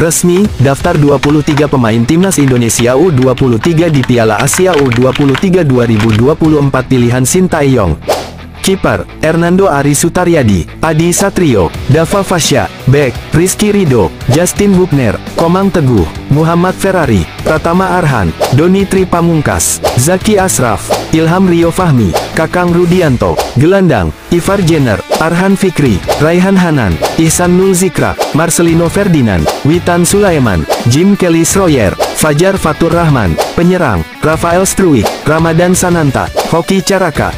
Resmi, daftar 23 pemain timnas Indonesia U23 di Piala Asia U23 2024 pilihan Sintayong. Kiper, Hernando Ari Sutaryadi, Adi Satrio, Dava Fasya, Bek, Rizky Rido, Justin Hubner, Komang Teguh, Muhammad Ferrari, Pratama Arhan, Doni Tri Pamungkas, Zaki Asraf, Ilham Rio Fahmi, Kakang Rudianto, Gelandang, Ivar Jenner, Arhan Fikri, Raihan Hanan, Ihsan Nul Zikra, Marcelino Ferdinand, Witan Sulaiman, Jim Kelly Sroyer, Fajar Fatur Rahman, Penyerang, Rafael Struik, Ramadan Sananta, Hoki Caraka,